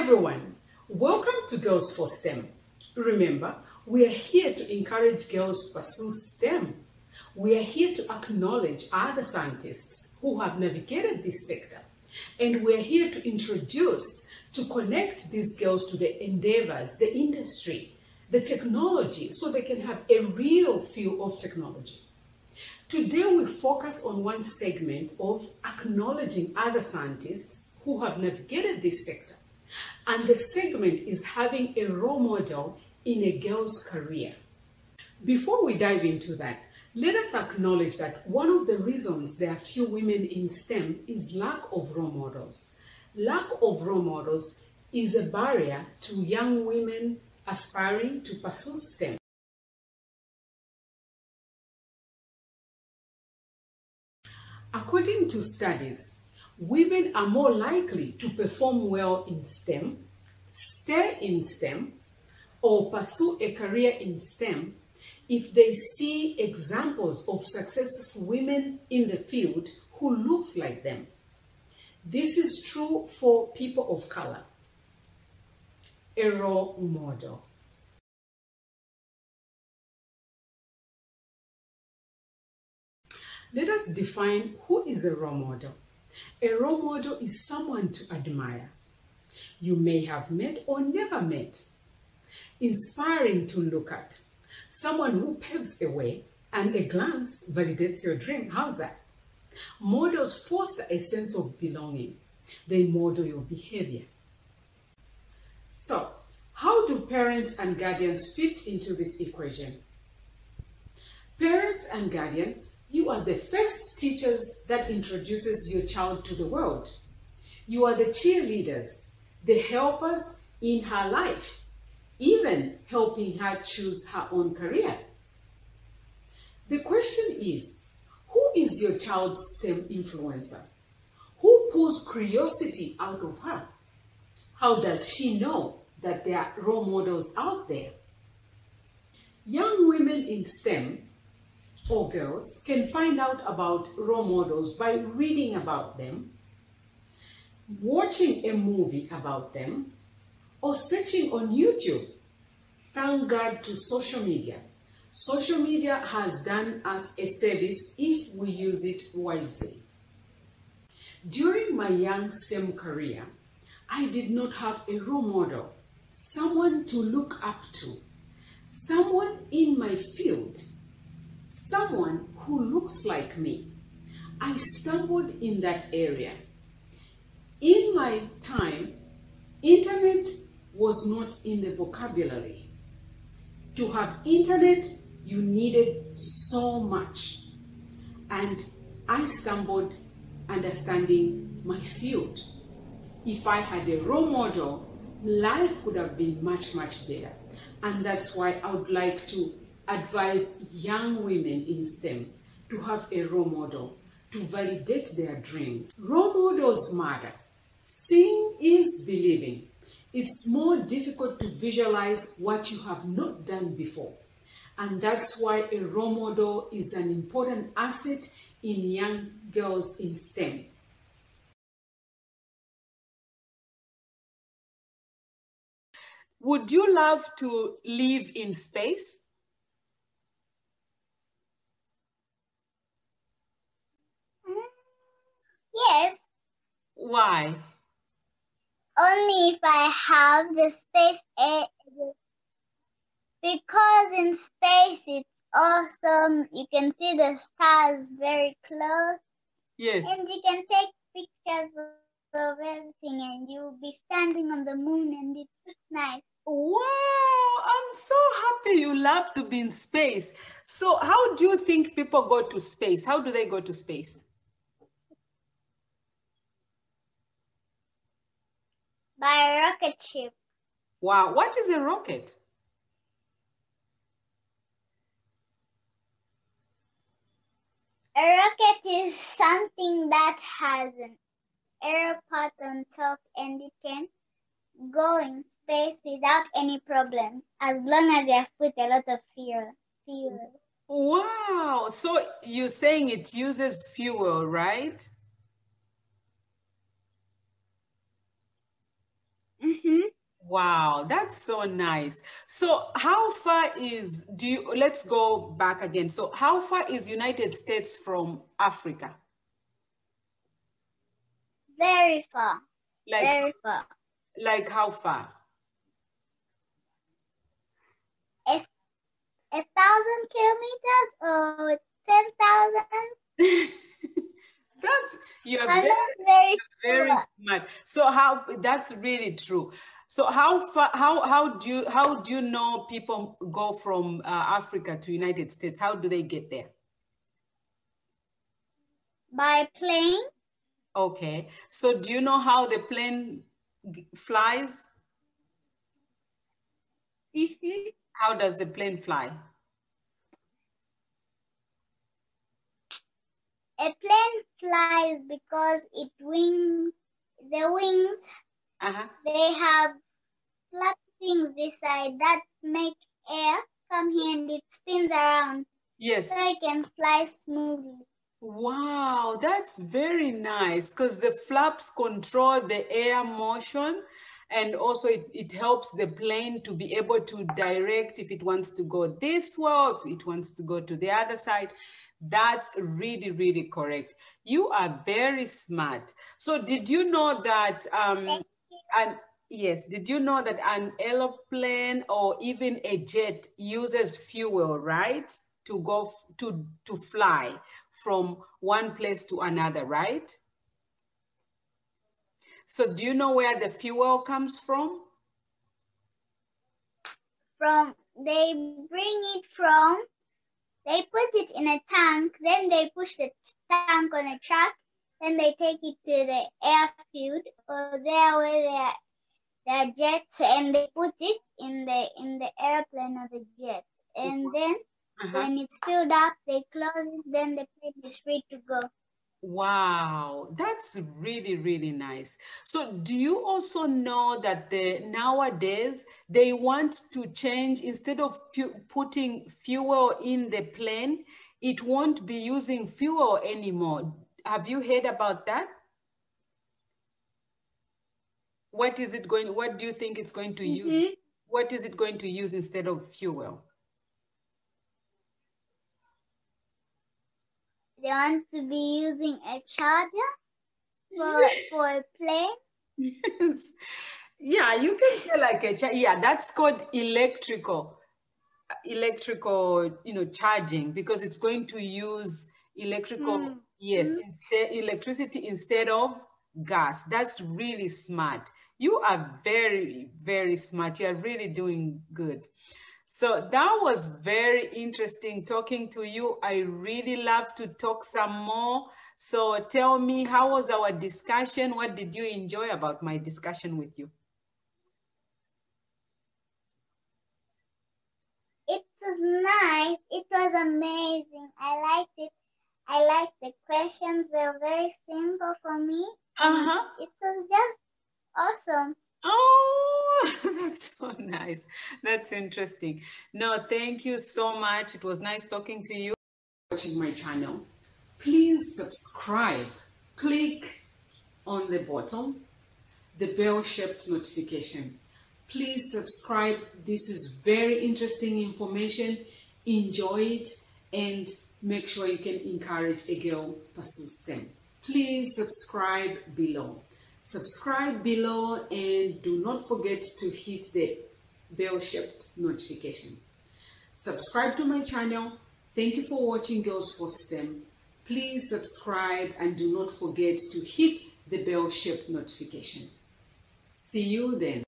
everyone, welcome to Girls for STEM. Remember, we are here to encourage girls to pursue STEM. We are here to acknowledge other scientists who have navigated this sector. And we're here to introduce, to connect these girls to the endeavors, the industry, the technology, so they can have a real feel of technology. Today we focus on one segment of acknowledging other scientists who have navigated this sector. And the segment is having a role model in a girl's career. Before we dive into that, let us acknowledge that one of the reasons there are few women in STEM is lack of role models. Lack of role models is a barrier to young women aspiring to pursue STEM. According to studies, women are more likely to perform well in STEM, stay in STEM, or pursue a career in STEM if they see examples of successful women in the field who looks like them. This is true for people of color. A role model. Let us define who is a role model. A role model is someone to admire. You may have met or never met. Inspiring to look at. Someone who paves a way and a glance validates your dream. How's that? Models foster a sense of belonging. They model your behavior. So, how do parents and guardians fit into this equation? Parents and guardians you are the first teachers that introduces your child to the world. You are the cheerleaders, the helpers in her life, even helping her choose her own career. The question is, who is your child's STEM influencer? Who pulls curiosity out of her? How does she know that there are role models out there? Young women in STEM or girls can find out about role models by reading about them, watching a movie about them, or searching on YouTube. Thank God to social media. Social media has done us a service if we use it wisely. During my young STEM career, I did not have a role model, someone to look up to, someone in my field someone who looks like me. I stumbled in that area. In my time, internet was not in the vocabulary. To have internet, you needed so much. And I stumbled understanding my field. If I had a role model, life could have been much, much better. And that's why I would like to advise young women in STEM to have a role model to validate their dreams. Role models matter. Seeing is believing. It's more difficult to visualize what you have not done before. And that's why a role model is an important asset in young girls in STEM. Would you love to live in space? Yes. Why? Only if I have the space because in space it's awesome. You can see the stars very close. Yes. And you can take pictures of everything and you'll be standing on the moon and it's nice. Wow, I'm so happy you love to be in space. So how do you think people go to space? How do they go to space? By a rocket ship. Wow, what is a rocket? A rocket is something that has an air part on top and it can go in space without any problems as long as you have put a lot of fuel. fuel. Wow, so you're saying it uses fuel, right? Mm-hmm. Wow, that's so nice. So how far is do you let's go back again. So how far is United States from Africa? Very far. Like Very far. like how far? A, a thousand kilometers or ten thousand? that's you're very, very very smart. So how that's really true. So how far how how do you how do you know people go from uh, Africa to United States? How do they get there? By plane? Okay. So do you know how the plane flies? How does the plane fly? A plane flies because it wing the wings Uh-huh. they have flat things this side that make air come here and it spins around Yes. so it can fly smoothly. Wow, that's very nice because the flaps control the air motion and also it, it helps the plane to be able to direct if it wants to go this way or if it wants to go to the other side. That's really, really correct. You are very smart. So did you know that um and yes, did you know that an aeroplane or even a jet uses fuel, right? To go to to fly from one place to another, right? So do you know where the fuel comes from? From they bring it from they put it in a tank, then they push the tank on a truck, then they take it to the airfield or there where they are their jets and they put it in the in the airplane or the jet. And then Uh-huh. when it's filled up, they close it, then the plane is free to go. Wow, that's really, really nice. So do you also know that the nowadays they want to change instead of pu- putting fuel in the plane, it won't be using fuel anymore. Have you heard about that? What is it going, what do you think it's going to use? Mhm. What is it going to use instead of fuel? They want to be using a charger for for a plane. Yes. Yeah, you can say like a yeah, that's called electrical electrical, you know, charging because it's going to use electrical Mm. Yes, mm-hmm. instead electricity instead of gas. That's really smart. You are very very smart. You're really doing good. So that was very interesting talking to you. I really love to talk some more. So tell me, how was our discussion? What did you enjoy about my discussion with you? It was nice. It was amazing. I liked it. I like the questions. They're very simple for me. Uh-huh. It was just awesome. Oh, that's so nice. That's interesting. No, thank you so much. It was nice talking to you. Watching my channel. Please subscribe. Click on the bottom, the bell-shaped notification. Please subscribe. This is very interesting information. Enjoy it and make sure you can encourage a girl pursue STEM. Please subscribe below. Subscribe below and do not forget to hit the bell-shaped notification. Subscribe to my channel. Thank you for watching Girls for STEM. Please subscribe and do not forget to hit the bell-shaped notification. See you then.